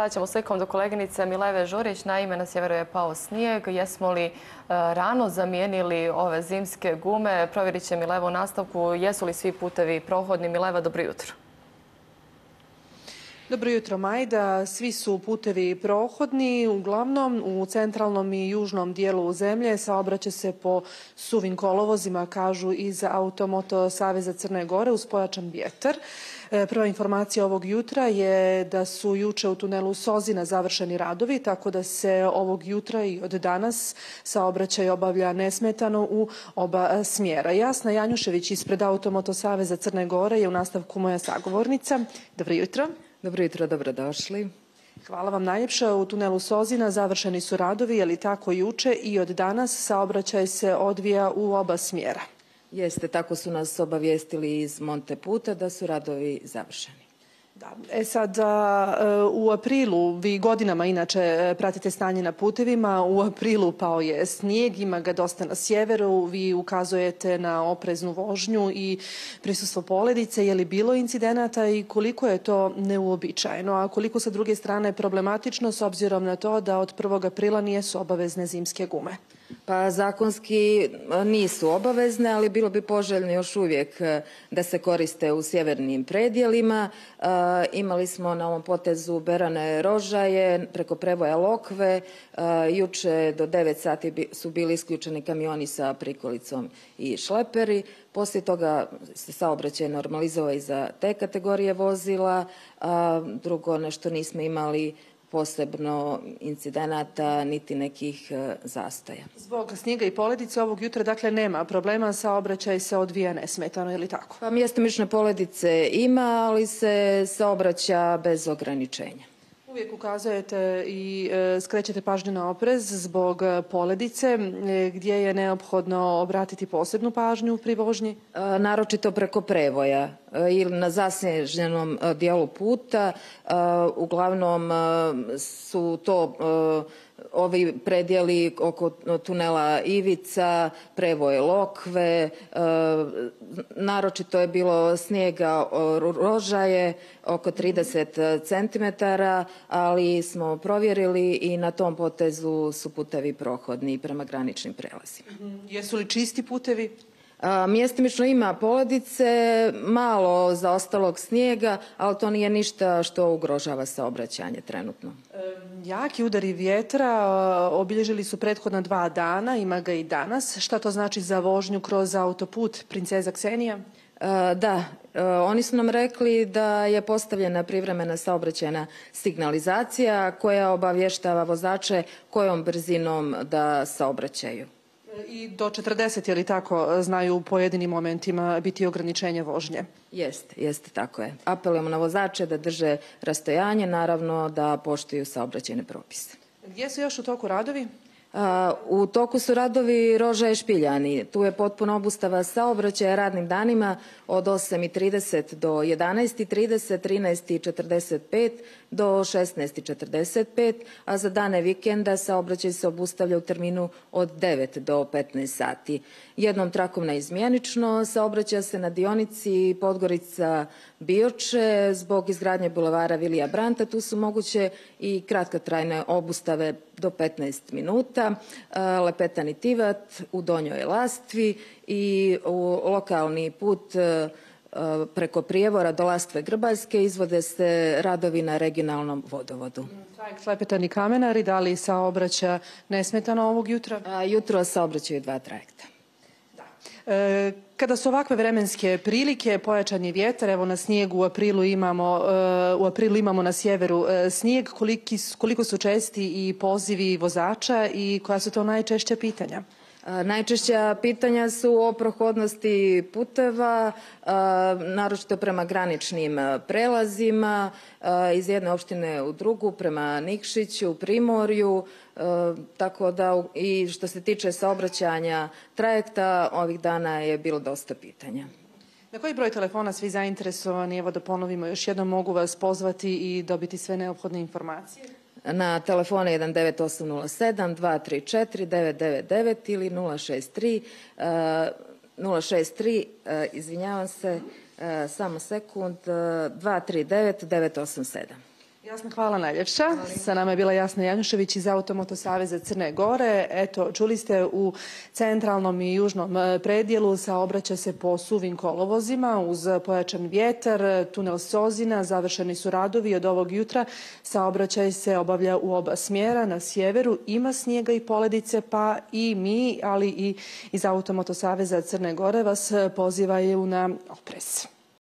Sada ćemo slikom do koleginice Mileve Žurić. Naime, na sjeveru je pao snijeg. Jesmo li e, rano zamijenili ove zimske gume? Provjerit će Mileva u nastavku. Jesu li svi putevi prohodni? Mileva, dobro jutro. Dobro jutro, Majda. Svi su putevi prohodni. Uglavnom, u centralnom i južnom dijelu zemlje saobraća se po suvim kolovozima, kažu iz Automoto Saveza Crne Gore, uz pojačan vjetar. E, prva informacija ovog jutra je da su juče u tunelu Sozina završeni radovi, tako da se ovog jutra i od danas saobraćaj obavlja nesmetano u oba smjera. Jasna Janjušević ispred Automoto Saveza Crne Gore je u nastavku moja sagovornica. Dobro jutro. Dobro jutro, dobrodošli. Hvala vam najljepša. U tunelu Sozina završeni su radovi, je li tako juče i od danas saobraćaj se odvija u oba smjera? Jeste, tako su nas obavijestili iz Monteputa da su radovi završeni. Da. E sad, e, u aprilu, vi godinama inače e, pratite stanje na putevima, u aprilu pao je snijeg, ima ga dosta na sjeveru, vi ukazujete na opreznu vožnju i prisustvo poledice. Je li bilo incidenata i koliko je to neuobičajeno, a koliko sa druge strane problematično s obzirom na to da od 1. aprila nijesu obavezne zimske gume? Pa zakonski nisu obavezne, ali bilo bi poželjno još uvijek e, da se koriste u sjevernim predjelima. E, imali smo na ovom potezu Berane Rožaje preko prevoja Lokve. E, juče do 9 sati su bili isključeni kamioni sa prikolicom i šleperi. Poslije toga se saobraćaj normalizovao i za te kategorije vozila. Drugo, nešto nismo imali posebno incidenata, niti nekih e, zastoja. Zbog snijega i poledice ovog jutra, dakle, nema problema, saobraćaj se odvija nesmetano, ili tako? Pa mjestomične poledice ima, ali se saobraća bez ograničenja. Uvijek ukazujete i e, skrećete pažnju na oprez zbog e, poledice, e, gdje je neophodno obratiti posebnu pažnju pri vožnji? Naročito preko prevoja ili na zasnježenom dijelu puta. Uglavnom su to ovi predjeli oko tunela Ivica, prevoje Lokve, e, naročito je bilo snijega rožaje oko 30 cm, ali smo provjerili i na tom potezu su putevi prohodni prema graničnim prelazima. Jesu li čisti putevi? Mjestimično ima poladice, malo za ostalog snijega, ali to nije ništa što ugrožava saobraćanje trenutno. Jaki udari vjetra obilježili su prethodna dva dana, ima ga i danas. Šta to znači za vožnju kroz autoput Princeza Ksenija? Da, oni su nam rekli da je postavljena privremena saobraćajna signalizacija koja obavještava vozače kojom brzinom da saobraćaju. I do 40, je li tako, znaju u pojedinim momentima biti ograničenje vožnje? Jeste, jeste, tako je. Apelujemo na vozače da drže rastojanje, naravno da poštuju saobraćene propise. Gdje su još u toku radovi? U toku su radovi Roža je Špiljani. Tu je potpuno obustava saobraćaja radnim danima od 8.30 do 11.30, 13.45 do 16.45, a za dane vikenda saobraćaj se obustavlja u terminu od 9 do 15 sati. Jednom trakom na izmjenično saobraća se na dionici Podgorica Bioče zbog izgradnje bulevara Vilija Branta. Tu su moguće i kratkotrajne obustave do 15 minuta. Lepetani Tivat u Donjoj Lastvi i u lokalni put e, preko prijevora do Lastve Grbaljske izvode se radovi na regionalnom vodovodu. Trajekt Lepetani Kamenari, da li saobraća nesmetano ovog jutra? Jutro saobraćaju dva trajekta. E, kada su ovakve vremenske prilike, pojačan je vjetar, evo na snijegu u aprilu imamo, e, u aprilu imamo na sjeveru e, snijeg, snijeg, koliko su česti i pozivi vozača i koja su to najčešća pitanja? Najčešća pitanja su o prohodnosti puteva, naročito prema graničnim prelazima iz jedne opštine u drugu, prema Nikšiću, Primorju, tako da i što se tiče saobraćanja trajekta, ovih dana je bilo dosta pitanja. Na koji broj telefona svi zainteresovani, evo da ponovimo, još jednom mogu vas pozvati i dobiti sve neophodne informacije? Na telefone 19807 234 999 ili 063 063 izvinjavam se samo sekund 239 987 Jasna, hvala najljepša. Sa nama je bila Jasna Janjušević iz Automoto Saveza Crne Gore. Eto, čuli ste u centralnom i južnom e, predijelu saobraća se po suvim kolovozima uz pojačan vjetar, tunel Sozina, završeni su radovi od ovog jutra. Saobraćaj se obavlja u oba smjera. Na sjeveru ima snijega i poledice, pa i mi, ali i iz Automoto Saveza Crne Gore vas pozivaju na oprez.